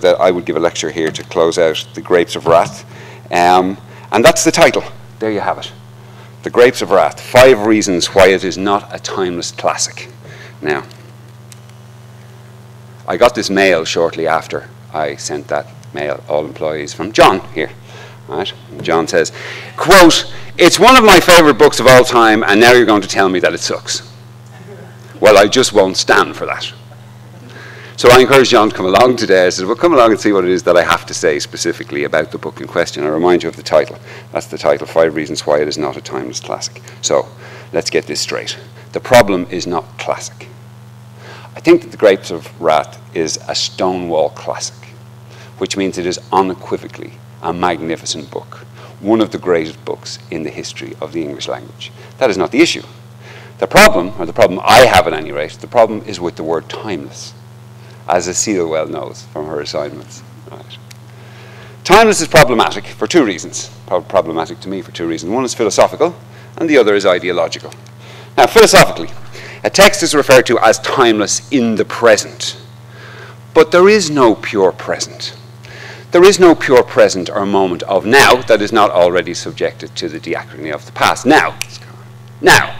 that I would give a lecture here to close out The Grapes of Wrath. Um, and that's the title. There you have it. The Grapes of Wrath Five Reasons Why It Is Not a Timeless Classic. Now, I got this mail shortly after I sent that mail, all employees, from John here. Right? John says, quote, it's one of my favorite books of all time, and now you're going to tell me that it sucks. Well, I just won't stand for that. So I encourage John to come along today. I said, well, come along and see what it is that I have to say specifically about the book in question. I remind you of the title. That's the title, Five Reasons Why It Is Not a Timeless Classic. So let's get this straight. The problem is not classic. I think that The Grapes of Wrath is a Stonewall classic, which means it is unequivocally a magnificent book, one of the greatest books in the history of the English language. That is not the issue. The problem, or the problem I have at any rate, the problem is with the word timeless, as Acile well knows from her assignments. Right. Timeless is problematic for two reasons. problematic to me for two reasons. One is philosophical, and the other is ideological. Now, philosophically, a text is referred to as timeless in the present, but there is no pure present. There is no pure present or moment of now that is not already subjected to the diachrony of the past. Now. Now.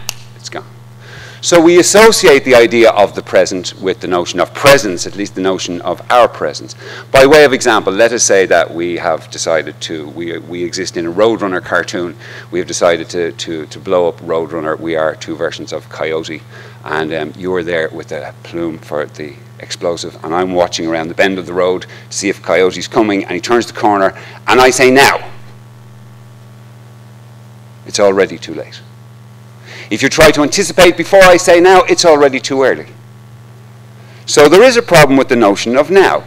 So we associate the idea of the present with the notion of presence, at least the notion of our presence. By way of example, let us say that we have decided to, we, we exist in a Roadrunner cartoon. We have decided to, to, to blow up Roadrunner. We are two versions of Coyote. And um, you are there with a plume for the explosive, and I'm watching around the bend of the road to see if Coyote's coming, and he turns the corner, and I say, Now. It's already too late. If you try to anticipate before I say now, it's already too early. So there is a problem with the notion of now.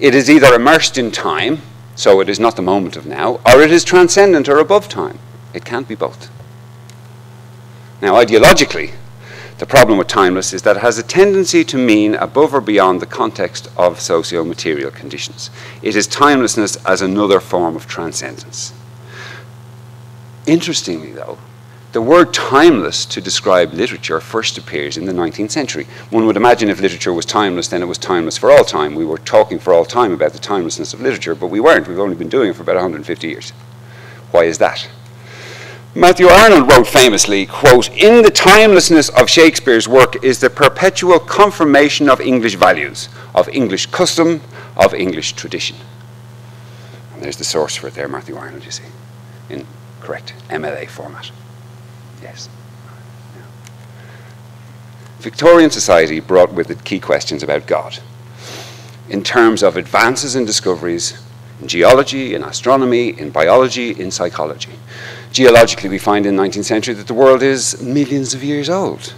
It is either immersed in time, so it is not the moment of now, or it is transcendent or above time. It can't be both. Now, ideologically, the problem with timeless is that it has a tendency to mean above or beyond the context of socio material conditions. It is timelessness as another form of transcendence. Interestingly, though, the word timeless to describe literature first appears in the 19th century. One would imagine if literature was timeless, then it was timeless for all time. We were talking for all time about the timelessness of literature, but we weren't. We've only been doing it for about 150 years. Why is that? Matthew Arnold wrote famously, quote, In the timelessness of Shakespeare's work is the perpetual confirmation of English values, of English custom, of English tradition. And there's the source for it there, Matthew Arnold, you see, in correct MLA format. Yes. Victorian society brought with it key questions about God in terms of advances and discoveries in geology, in astronomy, in biology, in psychology geologically, we find in the 19th century that the world is millions of years old.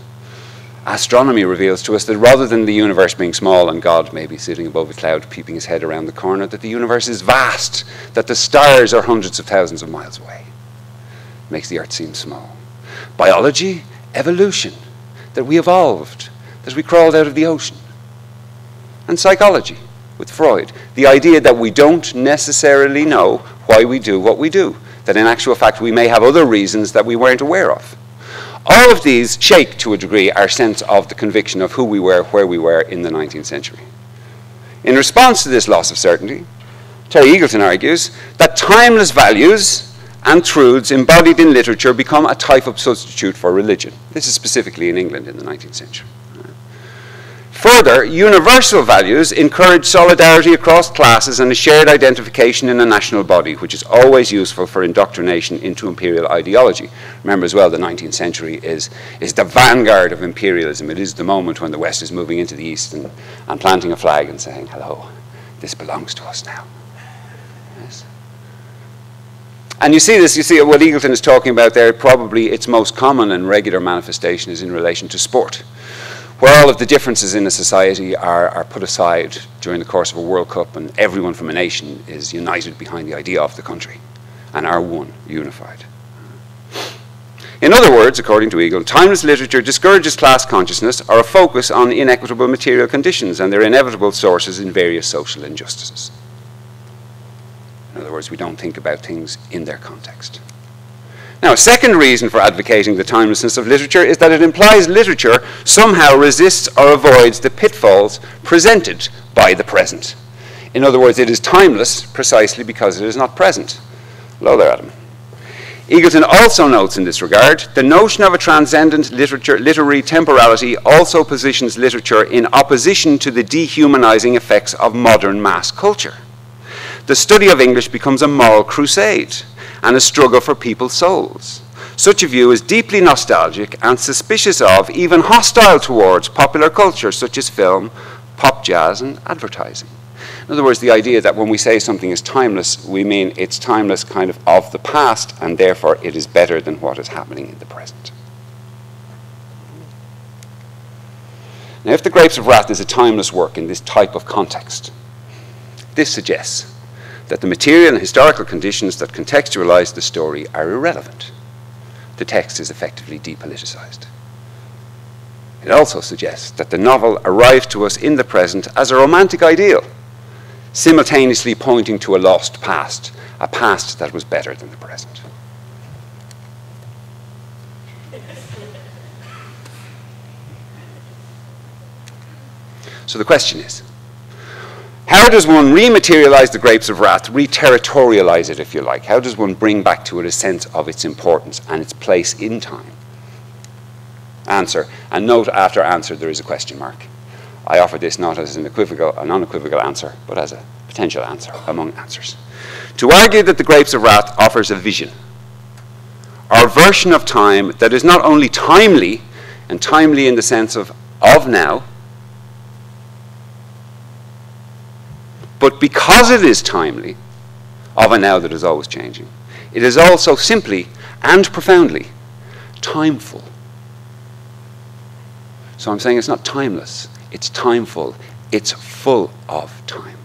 Astronomy reveals to us that rather than the universe being small and God maybe sitting above a cloud peeping his head around the corner, that the universe is vast, that the stars are hundreds of thousands of miles away. Makes the earth seem small. Biology, evolution, that we evolved, that we crawled out of the ocean. And psychology, with Freud, the idea that we don't necessarily know why we do what we do that in actual fact we may have other reasons that we weren't aware of. All of these shake to a degree our sense of the conviction of who we were, where we were in the 19th century. In response to this loss of certainty, Terry Eagleton argues that timeless values and truths embodied in literature become a type of substitute for religion. This is specifically in England in the 19th century. Further, universal values encourage solidarity across classes and a shared identification in a national body, which is always useful for indoctrination into imperial ideology. Remember as well, the 19th century is, is the vanguard of imperialism. It is the moment when the West is moving into the East and, and planting a flag and saying, hello, this belongs to us now. Yes. And you see this, you see what Eagleton is talking about there, probably its most common and regular manifestation is in relation to sport where all of the differences in a society are, are put aside during the course of a World Cup and everyone from a nation is united behind the idea of the country and are one, unified. In other words, according to Eagle, timeless literature discourages class consciousness or a focus on inequitable material conditions and their inevitable sources in various social injustices. Words, we don't think about things in their context. Now, a second reason for advocating the timelessness of literature is that it implies literature somehow resists or avoids the pitfalls presented by the present. In other words, it is timeless precisely because it is not present. Hello there, Adam. Eagleton also notes in this regard the notion of a transcendent literary temporality also positions literature in opposition to the dehumanizing effects of modern mass culture. The study of English becomes a moral crusade and a struggle for people's souls. Such a view is deeply nostalgic and suspicious of, even hostile towards, popular culture such as film, pop jazz, and advertising. In other words, the idea that when we say something is timeless, we mean it's timeless kind of of the past, and therefore it is better than what is happening in the present. Now, if The Grapes of Wrath is a timeless work in this type of context, this suggests that the material and historical conditions that contextualize the story are irrelevant. The text is effectively depoliticized. It also suggests that the novel arrived to us in the present as a romantic ideal simultaneously pointing to a lost past, a past that was better than the present. So the question is how does one rematerialize the grapes of wrath, reterritorialize it, if you like? How does one bring back to it a sense of its importance and its place in time? Answer. And note after answer, there is a question mark. I offer this not as an equivocal, an unequivocal answer, but as a potential answer among answers. To argue that the Grapes of Wrath offers a vision, our version of time that is not only timely, and timely in the sense of of now, but because it is timely, of a now that is always changing, it is also simply and profoundly timeful. So I'm saying it's not timeless, it's timeful, it's full of time.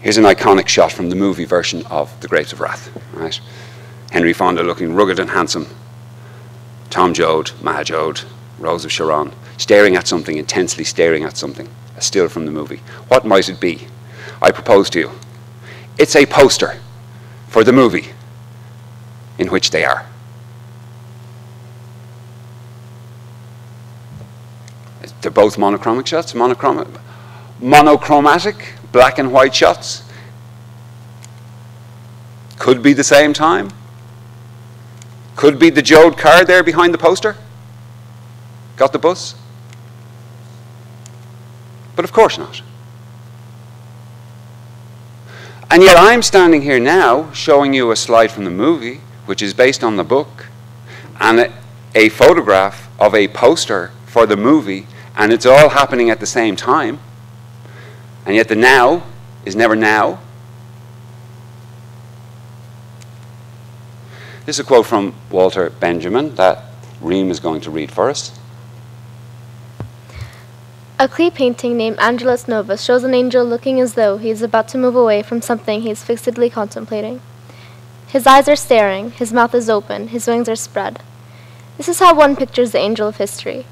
Here's an iconic shot from the movie version of The Grapes of Wrath. Right? Henry Fonda looking rugged and handsome. Tom Joad, Ma Joad, Rose of Sharon, staring at something, intensely staring at something. A still from the movie. What might it be? I propose to you. It's a poster for the movie in which they are. They're both monochromic shots, monochromic, monochromatic, black and white shots. Could be the same time. Could be the Joad car there behind the poster. Got the bus? But of course not. And yet I'm standing here now showing you a slide from the movie, which is based on the book, and a, a photograph of a poster for the movie and it's all happening at the same time. And yet the now is never now. This is a quote from Walter Benjamin that Reem is going to read for us. A Klee painting named Angelus Novus shows an angel looking as though he is about to move away from something he is fixedly contemplating. His eyes are staring, his mouth is open, his wings are spread. This is how one pictures the angel of history.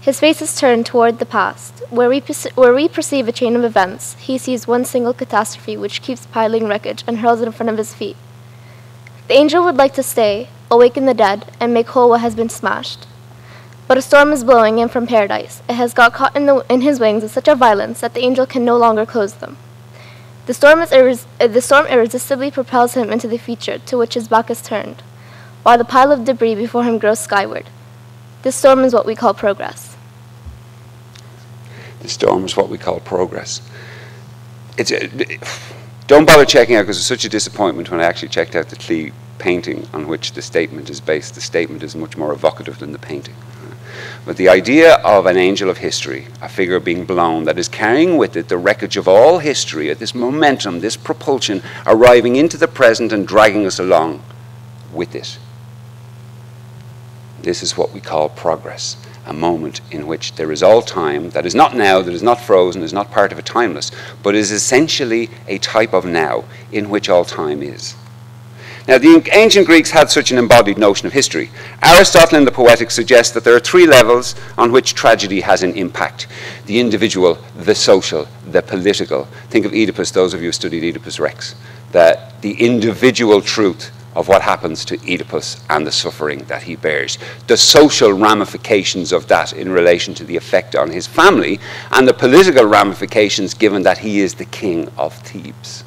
His face is turned toward the past. Where we, where we perceive a chain of events, he sees one single catastrophe which keeps piling wreckage and hurls it in front of his feet. The angel would like to stay, awaken the dead, and make whole what has been smashed. But a storm is blowing in from paradise. It has got caught in, the, in his wings with such a violence that the angel can no longer close them. The storm, irres- uh, the storm irresistibly propels him into the future to which his back is turned, while the pile of debris before him grows skyward. This storm is what we call progress. The storm is what we call progress. It's, uh, don't bother checking out because it's such a disappointment when I actually checked out the Klee painting on which the statement is based. The statement is much more evocative than the painting. But the idea of an angel of history, a figure being blown that is carrying with it the wreckage of all history, at this momentum, this propulsion, arriving into the present and dragging us along with it. This is what we call progress a moment in which there is all time that is not now, that is not frozen, is not part of a timeless, but is essentially a type of now in which all time is. Now, the ancient Greeks had such an embodied notion of history. Aristotle in the Poetics suggests that there are three levels on which tragedy has an impact the individual, the social, the political. Think of Oedipus, those of you who studied Oedipus Rex, that the individual truth of what happens to Oedipus and the suffering that he bears, the social ramifications of that in relation to the effect on his family, and the political ramifications given that he is the king of Thebes.